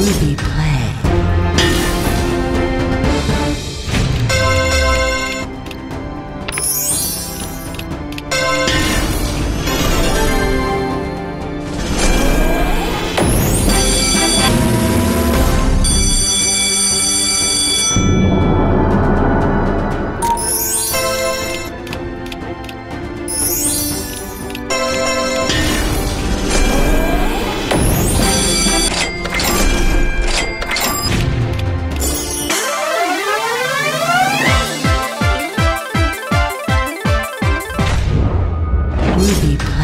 Groovy play. will be movie